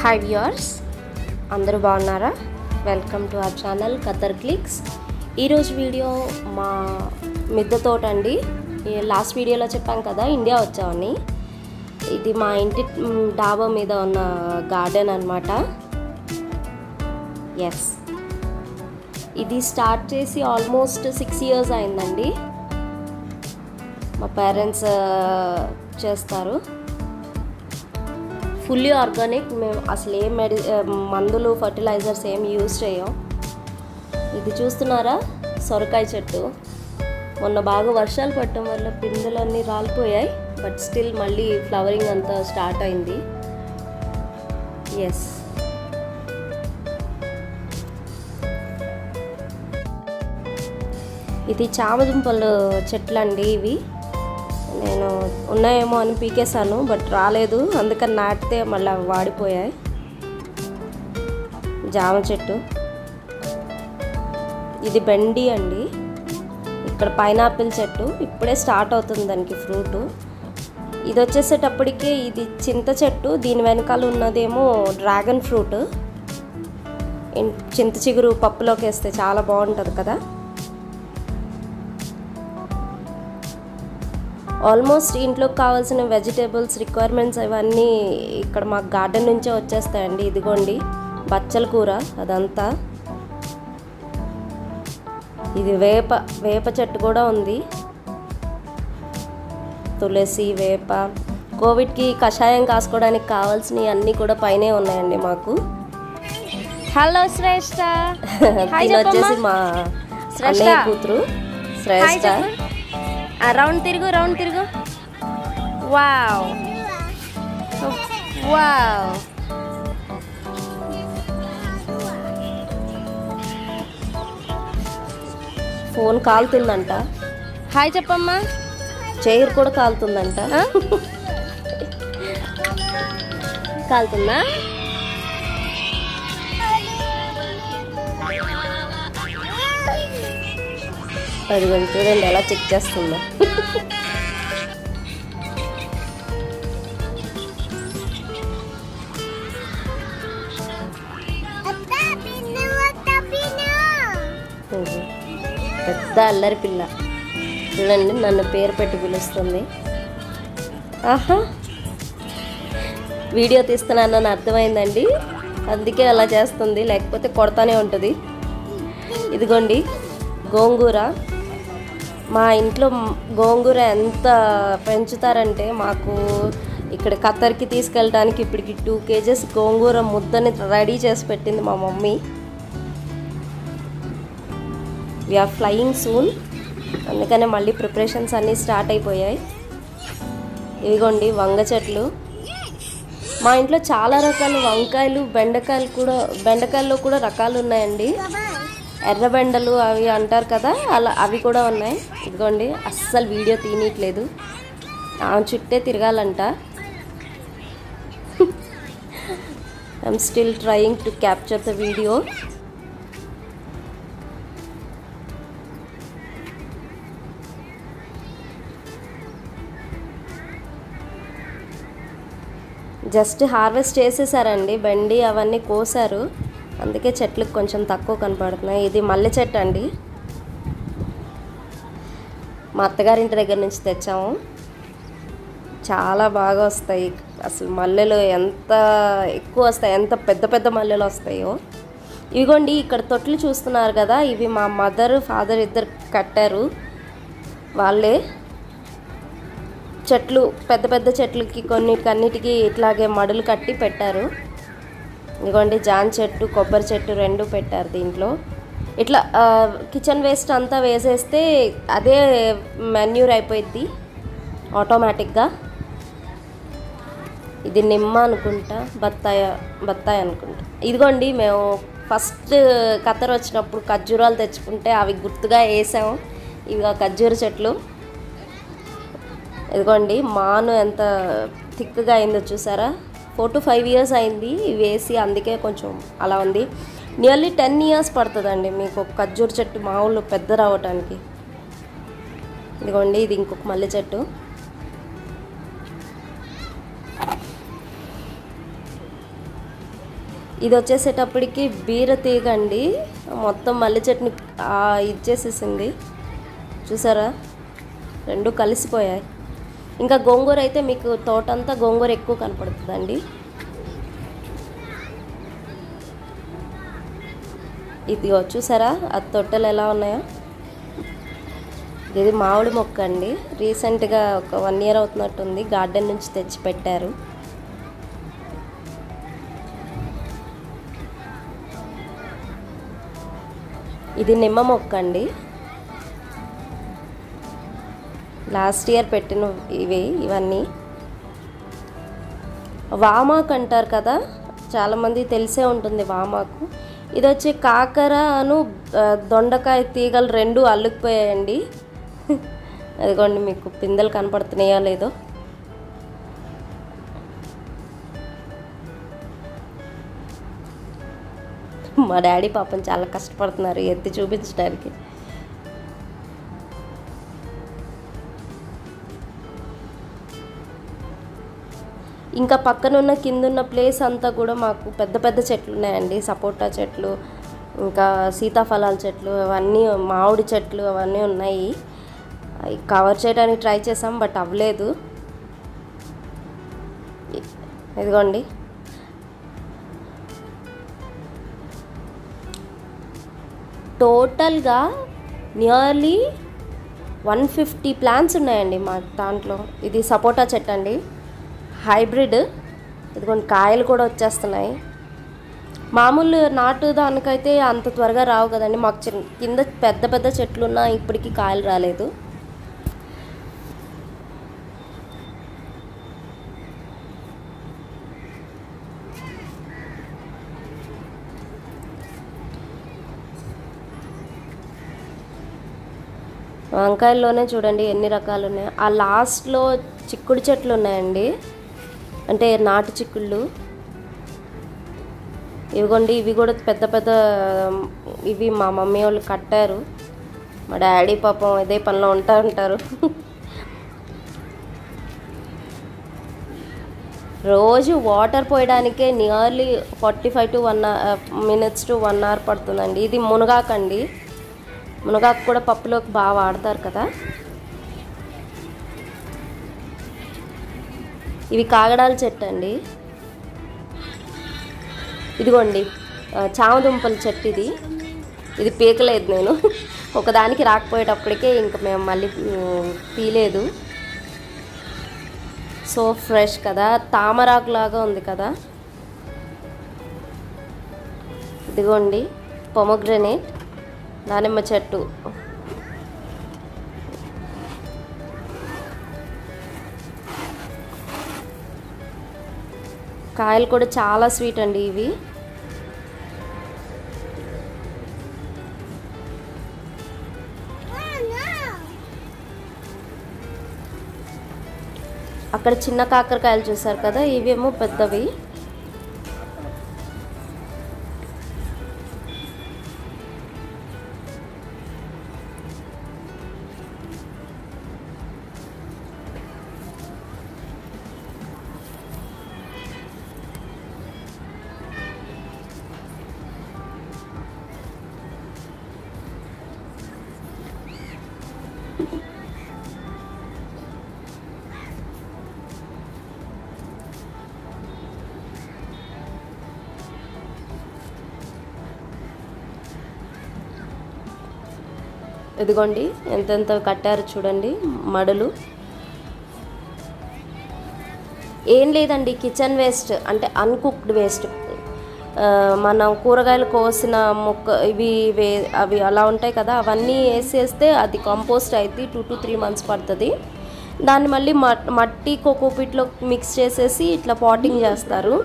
Hi viewers అందరూ బాగున్నారా? Welcome to our channel కథర్ క్లిక్స్ ఈరోజు వీడియో మా మిద్దె తోట అండి లాస్ట్ వీడియోలో చెప్పాం కదా ఇండియా వచ్చామని. ఇది మా ఇంటి డాబా మీద ఉన్న గార్డెన్ అనమాట ఎస్ ఇది స్టార్ట్ చేసి ఆల్మోస్ట్ సిక్స్ ఇయర్స్ అయిందండి. మా పేరెంట్స్ చేస్తారు. ఫుల్లీ ఆర్గానిక్ మేము అసలు ఏ మెడి మందులు ఫర్టిలైజర్స్ ఏం యూజ్ చేయం. ఇది చూస్తున్నారా? సొరకాయ చెట్టు. మొన్న బాగా వర్షాలు పడటం వల్ల పిందులన్నీ రాలిపోయాయి బట్ స్టిల్ మళ్ళీ ఫ్లవరింగ్ అంతా స్టార్ట్ అయింది. ఎస్ ఇది చామదుంపలు చెట్లు అండి ఇవి. నేను ఉన్నాయేమో అని పీకేశాను బట్ రాలేదు. అందుకని నాటితే మళ్ళీ వాడిపోయాయి. జామ చెట్టు. ఇది బెండి అండి. ఇక్కడ పైనాపిల్ చెట్టు. ఇప్పుడే స్టార్ట్ అవుతుంది దానికి ఫ్రూటు. ఇది వచ్చేసేటప్పటికి ఇది చింత చెట్టు. దీని వెనకాల ఉన్నదేమో డ్రాగన్ ఫ్రూట్. చింత చిగురు పప్పులోకి వేస్తే చాలా బాగుంటుంది కదా. ఆల్మోస్ట్ ఇంట్లోకి కావాల్సిన వెజిటేబుల్స్ రిక్వైర్మెంట్స్ ఇవన్నీ ఇక్కడ మాకు గార్డెన్ నుంచే వచ్చేస్తాయండి. ఇదిగోండి బచ్చల కూర అదంతా. ఇది వేప వేప చెట్టు కూడా ఉంది. తులసి వేప. కోవిడ్కి కషాయం కాసుకోవడానికి కావాల్సినవి అన్నీ కూడా పైనే ఉన్నాయండి మాకు. హలో శ్రేష్ట. వచ్చేసి. మా శ్రేష్ఠ. అన్నయ్య కూతురు శ్రేష్ట. రౌండ్ తిరుగు రౌండ్ తిరుగు. వావ్. వావ్. ఫోన్ కాలుతుందంట. హాయ్ చెప్పమ్మా. చైర్ కూడా కాలుతుందంట? కాలుతుందా? అదిగోండి చూడండి ఎలా చెక్ చేస్తుందో. పెద్ద అల్లరి పిల్ల. చూడండి నన్ను పేరు పెట్టి పిలుస్తుంది. ఆహా. వీడియో తీస్తున్నానని అర్థమైందండి. అందుకే అలా చేస్తుంది. లేకపోతే కొడతానే ఉంటుంది. ఇదిగోండి గోంగూర. మా ఇంట్లో గోంగూర ఎంత పెంచుతారంటే మాకు ఇక్కడ ఖత్తర్కి తీసుకెళ్ళడానికి ఇప్పటికి టూ కేజెస్ గోంగూర ముద్దని రెడీ చేసి పెట్టింది మా మమ్మీ. వీఆర్ ఫ్లయింగ్ సూన్ అందుకనే మళ్ళీ ప్రిపరేషన్స్ అన్నీ స్టార్ట్ అయిపోయాయి. ఇదిగోండి వంగ చెట్లు. మా ఇంట్లో చాలా రకాల వంకాయలు బెండకాయలు కూడా బెండకాయల్లో కూడా రకాలు ఉన్నాయండి. ఎర్ర బెండలు అవి అంటారు కదా అలా అవి కూడా ఉన్నాయి. ఇదిగోండి అస్సలు వీడియో తీయట్లేదు ఆమె చుట్టే తిరగాలంట. I'm still trying to capture the video just harvest చేసేసారండి బండి అవన్నీ కోసారు. అందుకే చెట్లకు కొంచెం తక్కువ కనపడుతున్నాయి. ఇది మల్లె చెట్టు అండి. మా అత్తగారింటి దగ్గర నుంచి తెచ్చాము. చాలా బాగా వస్తాయి. అసలు మల్లెలు ఎంత ఎక్కువ వస్తాయి ఎంత పెద్ద పెద్ద మల్లెలు వస్తాయో. ఇవిగోండి ఇక్కడ తొట్లు చూస్తున్నారు కదా ఇవి మా మదర్ ఫాదర్ ఇద్దరు కట్టారు. వాళ్ళే చెట్లు పెద్ద పెద్ద చెట్లకి కొన్నిటికన్నిటికి ఇట్లాగే మడులు కట్టి పెట్టారు. ఇదిగోండి జాన్ చెట్టు కొబ్బరి చెట్టు రెండు పెట్టారు దీంట్లో. ఇట్లా కిచెన్ వేస్ట్ అంతా వేసేస్తే అదే మెన్యూర్ అయిపోయిద్ది ఆటోమేటిక్గా. ఇది నిమ్మ అనుకుంటా బత్తాయ బత్తాయి అనుకుంటా. ఇదిగోండి మేము ఫస్ట్ కత్తర్ వచ్చినప్పుడు ఖర్జూరాలు తెచ్చుకుంటే అవి గుర్తుగా వేసాము ఇవి ఖర్జూర చెట్లు. ఇదిగోండి మాను ఎంత థిక్గా అయిందో చూసారా? ఫోర్ టు ఫైవ్ ఇయర్స్ అయింది ఇవి వేసి అందుకే కొంచెం అలా ఉంది. నియర్లీ టెన్ ఇయర్స్ పడుతుందండి మీకు ఖర్జూర్ ఖర్జూర చెట్టు మామూలు పెద్ద రావటానికి. ఇదిగోండి ఇది ఇంకొక మల్లె చెట్టు. ఇది వచ్చేసేటప్పటికి బీర తీగ అండి. మొత్తం మల్లె చెట్టుని ఇచ్చేసేసింది. చూసారా? రెండు కలిసిపోయాయి. ఇంకా గోంగూర అయితే మీకు తోటంతా గోంగూర ఎక్కువ కనపడుతుందండి. ఇదిగో చూసారా? ఆ తొట్టెలు ఎలా ఉన్నాయో? ఇది మామిడి మొక్క అండి. రీసెంట్గా ఒక వన్ ఇయర్ అవుతున్నట్టుంది. గార్డెన్ నుంచి తెచ్చి పెట్టారు ఇది నిమ్మ మొక్క అండి. లాస్ట్ ఇయర్ పెట్టిన ఇవి ఇవన్నీ. వామాకు అంటారు కదా చాలామంది తెలిసే ఉంటుంది వామాకు. ఇది వచ్చి కాకర అను దొండకాయ తీగలు రెండు అల్లుకుపోయాయండి. అదిగోండి మీకు పిందెలు కనపడుతున్నాయో లేదో. మా డాడీ పాపం చాలా కష్టపడుతున్నారు ఎత్తి చూపించడానికి. ఇంకా పక్కనున్న కిందున్న ప్లేస్ అంతా కూడా మాకు పెద్ద పెద్ద చెట్లు ఉన్నాయండి. సపోటా చెట్లు ఇంకా సీతాఫలాల చెట్లు అవన్నీ మామిడి చెట్లు అవన్నీ ఉన్నాయి. అవి కవర్ చేయడానికి ట్రై చేసాం బట్ అవ్వలేదు. ఇదిగోండి. టోటల్గా నియర్లీ వన్ ఫిఫ్టీ ప్లాంట్స్ ఉన్నాయండి మా దాంట్లో. ఇది సపోటా చెట్టు అండి. హైబ్రిడ్. ఇదిగోండి కాయలు కూడా వచ్చేస్తున్నాయి. మామూలు నాటు దానికైతే అంత త్వరగా రావు కదండి. మాకు చిన్న కింద పెద్ద పెద్ద చెట్లు ఉన్నా ఇప్పటికీ కాయలు రాలేదు. వంకాయల్లోనే చూడండి ఎన్ని రకాలు ఉన్నాయి ఆ లాస్ట్లో చిక్కుడు చెట్లు ఉన్నాయండి. అంటే నాటు చిక్కుళ్ళు. ఇవిగోండి ఇవి కూడా పెద్ద పెద్ద ఇవి మా మమ్మీ వాళ్ళు కట్టారు. మా డాడీ పాపం ఇదే పనిలో ఉంటా ఉంటారు. రోజు water పోయడానికే nearly forty five to one minutes to one hour పడుతుందండి. ఇది మునగాకండి. మునగాకు కూడా పప్పులోకి బాగా వాడతారు కదా. ఇవి కాగడాల చెట్టు అండి ఇదిగోండి చామదుంపల చెట్టు ఇది. ఇది పీకలేదు నేను. ఒకదానికి రాకపోయేటప్పటికే ఇంక మేము మళ్ళీ పీలేదు. సో ఫ్రెష్ కదా తామరాకు లాగా ఉంది కదా. ఇదిగోండి పొమగ్రనేట్ దానిమ్మ చెట్టు. కాయలు కూడా చాలా స్వీట్ అండి ఇవి. అక్కడ చిన్న కాకరకాయలు చూసారు కదా ఇవేమో పెద్దవి. ఇదిగోండి ఎంతెంత కట్టారు చూడండి మడులు. ఏం లేదండి కిచెన్ వేస్ట్ అంటే అన్కుక్డ్ వేస్ట్ మనం కూరగాయలు కోసిన మొక్క ఇవి వే అవి అలా ఉంటాయి కదా అవన్నీ వేసేస్తే అది కంపోస్ట్ అయితే టూ టు త్రీ మంత్స్ పడుతుంది. దాన్ని మళ్ళీ మట్టి కోకోపిట్లో మిక్స్ చేసేసి ఇట్లా పాటింగ్ చేస్తారు.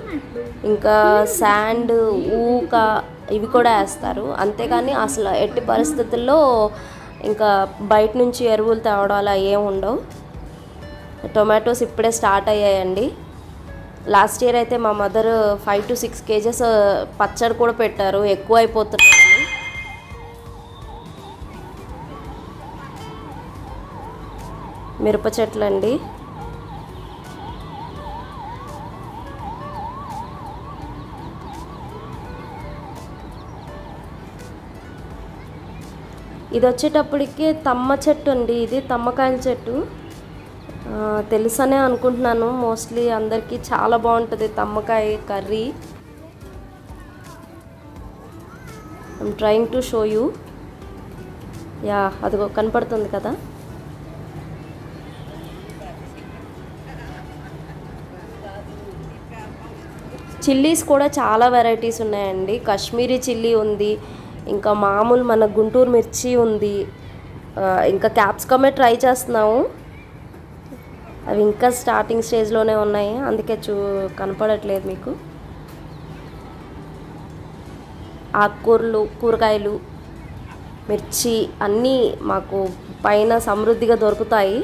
ఇంకా శాండ్ ఊక ఇవి కూడా వేస్తారు. అంతేగాని అసలు ఎట్టి పరిస్థితుల్లో ఇంకా బయట నుంచి ఎరువులు తేవడం అలా ఏం ఉండవు. టొమాటోస్ ఇప్పుడే స్టార్ట్ అయ్యాయండి. లాస్ట్ ఇయర్ అయితే మా mother five to six kgs పచ్చడి కూడా పెట్టారు. ఎక్కువ అయిపోతున్నాయి మిరప చెట్లు ఇది వచ్చేటప్పటికి తమ్మ చెట్టు అండి ఇది తమ్మకాయల చెట్టు. తెలుసనే అనుకుంటున్నాను మోస్ట్లీ అందరికీ చాలా బాగుంటుంది తమ్మకాయ curry. I'm trying to show you ya అదిగో కనపడుతుంది కదా? చిల్లీస్ కూడా చాలా వెరైటీస్ ఉన్నాయండి. కాశ్మీరీ చిల్లీ ఉంది ఇంకా మామూలు మన గుంటూరు మిర్చి ఉంది. ఇంకా క్యాప్సికమే ట్రై చేస్తున్నాము. అవి ఇంకా స్టార్టింగ్ స్టేజ్లోనే ఉన్నాయి. అందుకే చూ కనపడట్లేదు మీకు. ఆకుకూరలు కూరగాయలు మిర్చి అన్నీ మాకు పైన సమృద్ధిగా దొరుకుతాయి.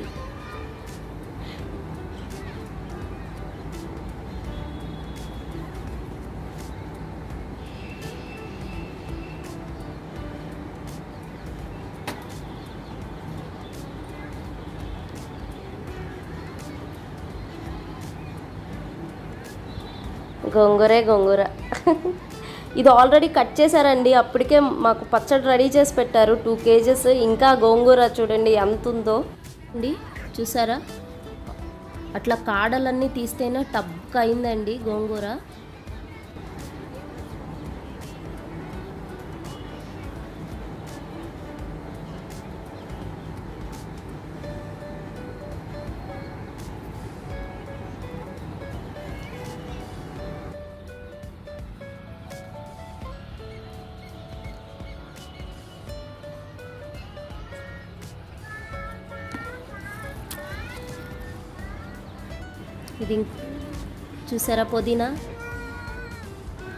గోంగూరే గోంగూర. ఇది ఆల్రెడీ కట్ చేశారండి. అప్పటికే మాకు పచ్చడి రెడీ చేసి పెట్టారు. టూ కేజెస్ ఇంకా గోంగూర చూడండి ఎంత ఉందో అండి చూసారా? అట్లా కాడలన్నీ తీస్తేనే టబ్ అయిందండి గోంగూర. ఇది చూసారా పుదీనా?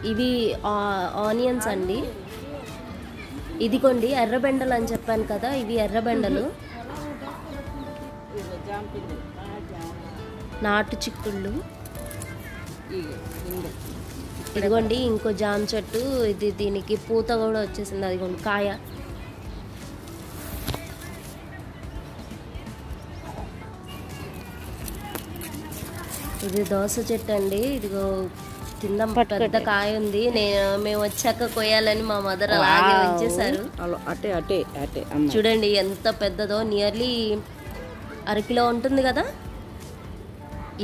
ఇవి ఆ- ఆనియన్స్ అండి. ఇదిగోండి ఎర్రబెండలు అని చెప్పాను కదా ఇవి ఎర్రబెండలు. నాటు చిక్కుళ్ళు. ఇదిగోండి ఇంకో జామ చెట్టు. ఇది దీనికి పూత కూడా వచ్చేసింది అదిగోండి కాయ. ఇది దోస చెట్టు అండి. ఇదిగో కింద పెద్ద కాయ ఉంది. నేను మేము వచ్చాక కొయ్యాలని మా మదర్ అలాగే అలా అటే అటే అటే చూడండి ఎంత పెద్దదో. నియర్లీ అరకిలో ఉంటుంది కదా?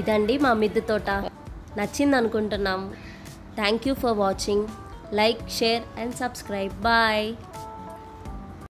ఇదండి మా మిద్దె తోట. నచ్చింది అనుకుంటున్నాం thank you for watching like share and subscribe bye